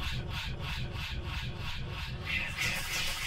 Yeah, yeah, yeah.